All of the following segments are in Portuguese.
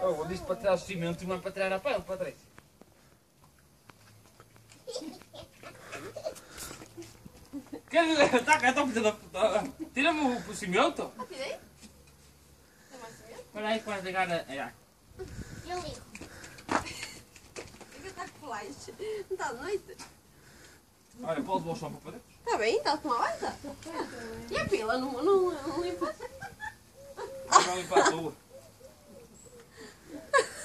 Oh, eu disse para tirar o cimento e não é para tirar a pele, Patrícia. Quer dizer, está cá, fazendo a... Tira-me o, o cimento. Ah, tirei? Tem mais cimento? Espera aí, para ligar a... É. Eu ligo. Fica tá com flash. Não está de noite? Olha, pode levar o chão para poder. Está bem, está a tomar está. E a pila? Não, não, não limpa? Vou limpar a tua.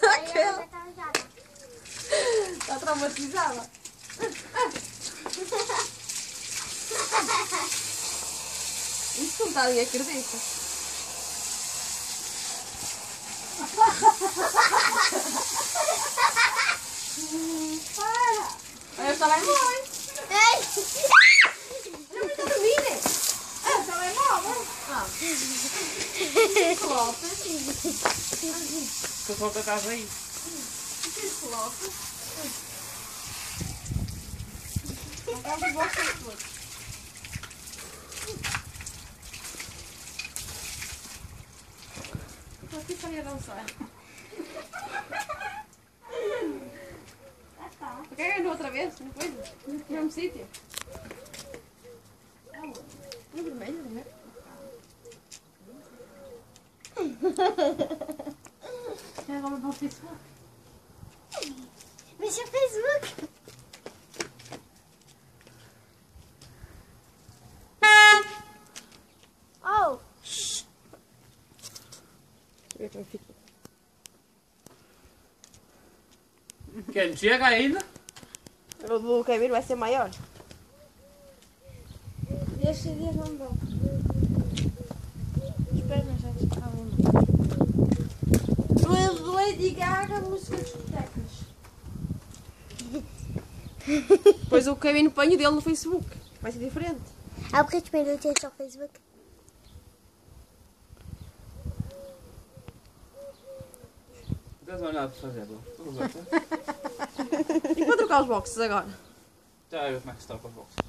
Aquela. Tá. Está traumatizada. Isso não está ninguém acredita. Para! Olha, está bem Ah, Ah. Coloca. Eu sou da casa aí. Coloca. De boa com tudo. Estou aqui para ir dançar. Quer que eu outra vez? Foi? No mesmo sítio? No vermelho. Já agora para o Facebook. Facebook. Oh, fica. Quem chega ainda? O do Kevin vai ser maior. Este dia não dou. As pernas já estavam. Do Lady Gaga, música de discotecas. Depois o Kevin põe o dele no Facebook. Vai ser diferente. Há bocadinho primeiro eu tinha ao Facebook. Não tens mais nada para fazer. Tudo bem, tá? E para trocar os boxes agora? Já eu como é que está para os boxes.